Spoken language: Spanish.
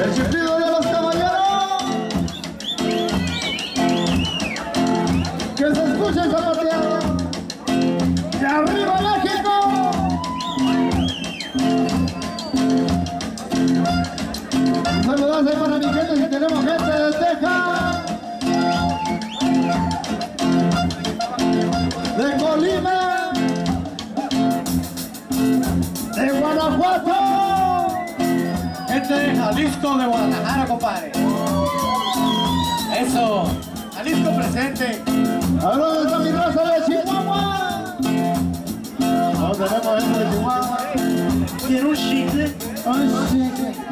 El chiflido de los caballeros. Que se escuche esa pateada. ¡Y arriba México! Ahí para Jalisco, de Guadalajara, compadre. Eso. Jalisco presente. Ahora está mi raza de Chihuahua. No tenemos gente de Chihuahua. ¿Quiere un chicle? Ay, sí.